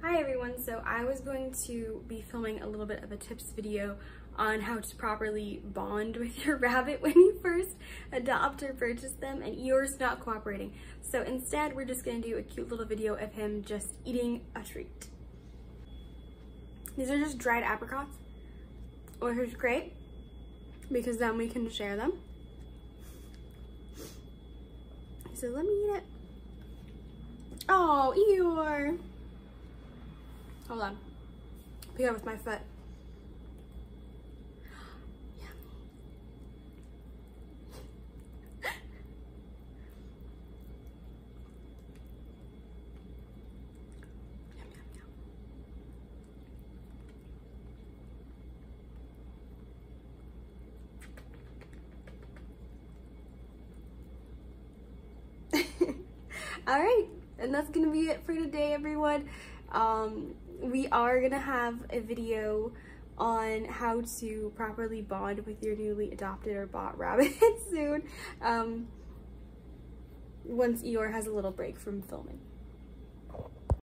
Hi everyone, so I was going to be filming a little bit of a tips video on how to properly bond with your rabbit when you first adopt or purchase them and Eeyore's not cooperating. So instead, we're just gonna do a cute little video of him just eating a treat. These are just dried apricots, which is great because then we can share them. So let me eat it. Oh, Eeyore. Hold on. Up with my foot. all right and that's gonna be it for today everyone um, we are gonna have a video on how to properly bond with your newly adopted or bought rabbit soon um, once Eeyore has a little break from filming